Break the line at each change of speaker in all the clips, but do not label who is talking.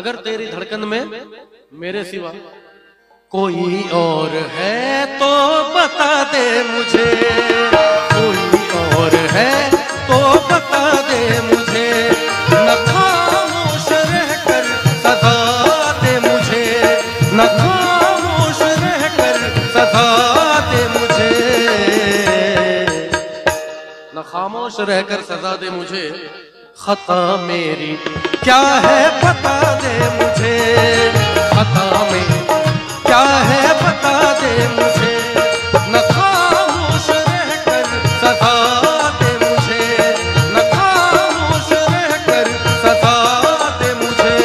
अगर तेरी धड़कन में मेरे सिवा कोई और है तो बता दे मुझे। कोई और है तो बता दे मुझे। न खामोश रहकर सदा दे मुझे। न खामोश रहकर सदा दे मुझे। न खामोश रहकर सजा दे मुझे। खता मेरी क्या है बता दे मुझे? खता मेरी क्या है बता दे मुझे? न खामोश रहकर सजा दे मुझे। न खामोश रहकर सजा दे मुझे।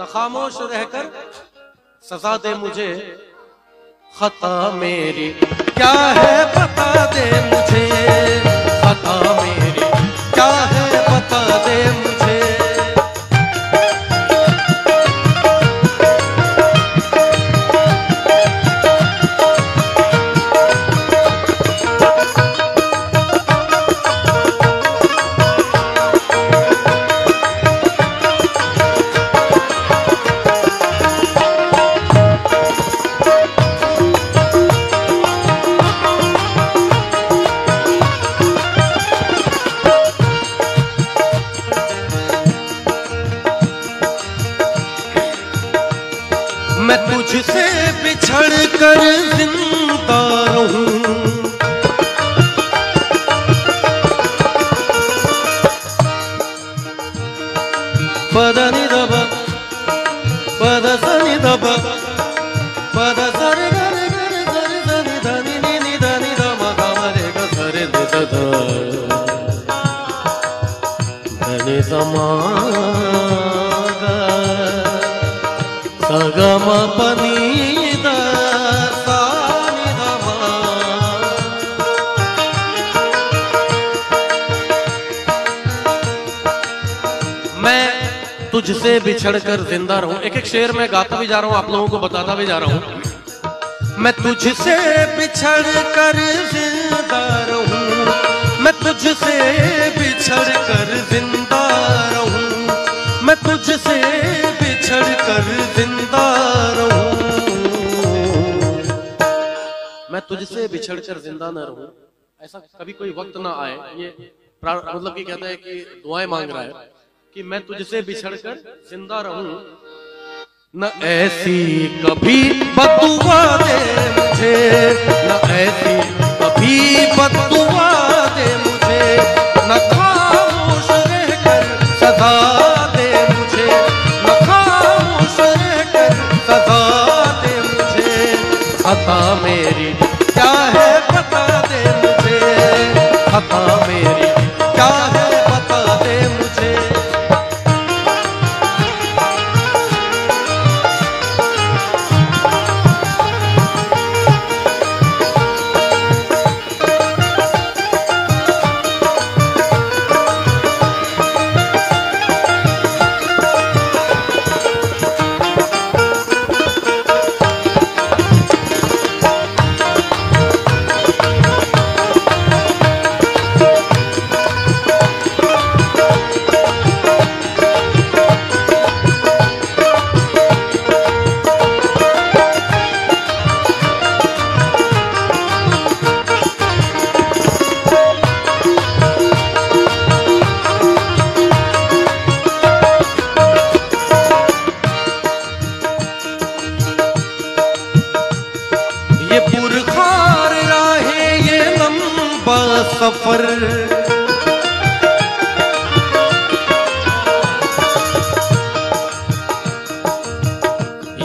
न खामोश रहकर सजा दे मुझे। खता मेरी, क्या है धनि समा ग सगम मैं तुझसे बिछड़ कर ज़िंदा रहूँ। एक एक शेर में गाता भी जा रहा हूँ, आप लोगों को बताता भी जा रहा हूँ। मैं तुझसे बिछड़ कर ज़िंदा तुझसे बिछड़ कर ज़िंदा रहूँ। मैं तुझसे बिछड़ कर ज़िंदा रहूँ। मैं तुझसे बिछड़ कर ज़िंदा न रहूँ। ऐसा कभी कोई वक्त ना आए। ये मतलब कि कहता है कि दुआएँ मांग रहा है कि मैं तुझसे बिछड़ कर ज़िंदा रहूँ। न ऐसी कभी बदुआ दे मुझे, न ऐसी कभी बदुआ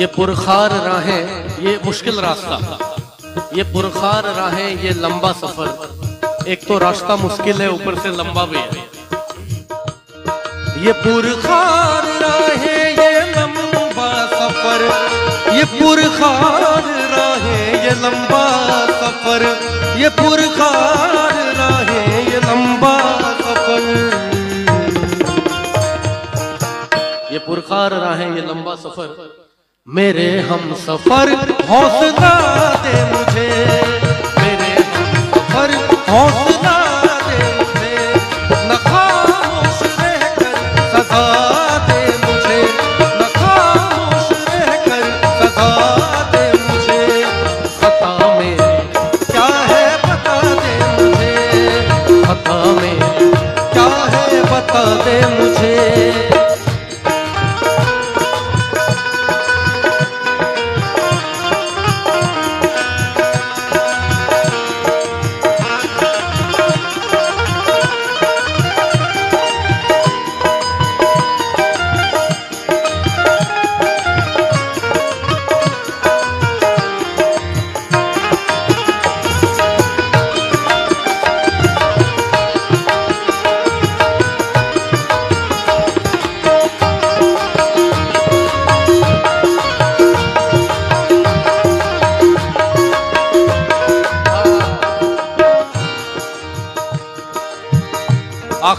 ये पुरखार राहें, ये मुश्किल रास्ता। ये पुरखार राहें, ये लंबा सफ़र। एक तो रास्ता मुश्किल है, ऊपर से लंबा भी है। ये पुरखार राहें, ये लंबा सफ़र। ये पुरखार राहें, ये लंबा सफ़र। ये पुरखार राहें, ये लंबा सफ़र। ये पुरखार राहें, ये लंबा सफ़र। मेरे हम सफ़र हौसला दे मुझे। मेरे हम सफ़र हौसला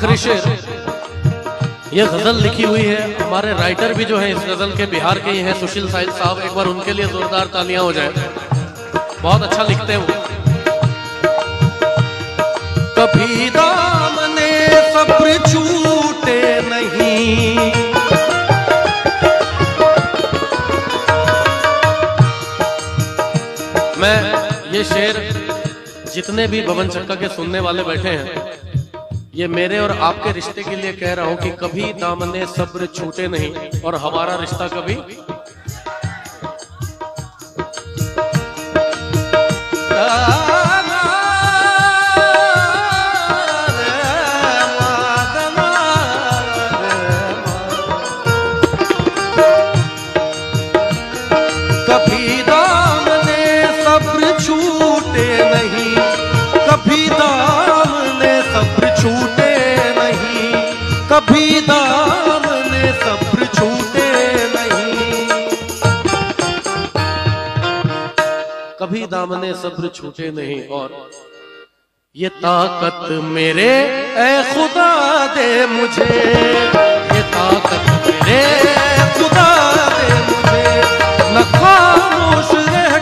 आखिरी शेर। ये गज़ल लिखी हुई है। हमारे राइटर भी जो है इस गज़ल के, बिहार के ही हैं। सुशील साहिल साहब, एक बार उनके लिए जोरदार तालियाँ हो जाए। बहुत अच्छा लिखते हैं वो। कभी दामने सब्र छूटे नहीं। मैं ये शेर जितने भी भवन चक्का के सुनने वाले बैठे हैं ये मेरे और आपके रिश्ते के लिए कह रहा हूँ कि कभी दामने सब्र छूटे नहीं और हमारा रिश्ता कभी कभी दामने सब्र छूटे नहीं और ये ताकत मेरे ऐ खुदा दे मुझे। ये ताकत मेरे खुदा दे मुझे। न खामोश रह